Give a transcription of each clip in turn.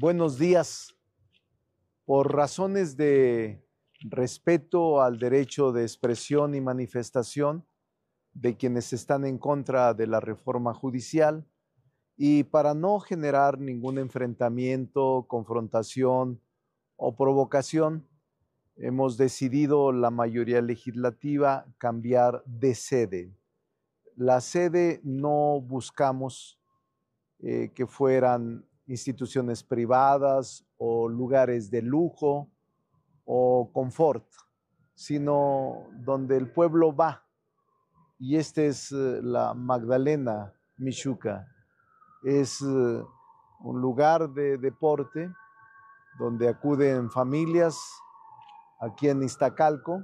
Buenos días. Por razones de respeto al derecho de expresión y manifestación de quienes están en contra de la reforma judicial y para no generar ningún enfrentamiento, confrontación o provocación, hemos decidido la mayoría legislativa cambiar de sede. La sede no buscamos eh, que fueran instituciones privadas o lugares de lujo o confort, sino donde el pueblo va. Y esta es eh, la Magdalena Michuca. Es eh, un lugar de deporte donde acuden familias aquí en Iztacalco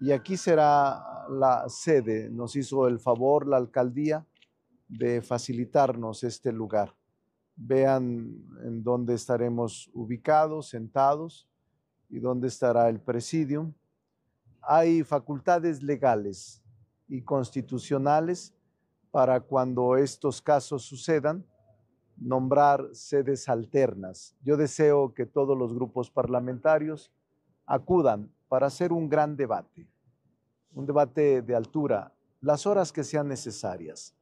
y aquí será la sede. Nos hizo el favor la alcaldía de facilitarnos este lugar. Vean en dónde estaremos ubicados, sentados y dónde estará el presidium. Hay facultades legales y constitucionales para cuando estos casos sucedan, nombrar sedes alternas. Yo deseo que todos los grupos parlamentarios acudan para hacer un gran debate, un debate de altura, las horas que sean necesarias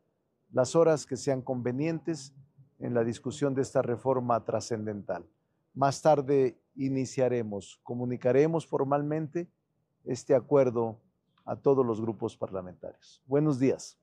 las horas que sean convenientes en la discusión de esta reforma trascendental. Más tarde iniciaremos, comunicaremos formalmente este acuerdo a todos los grupos parlamentarios. Buenos días.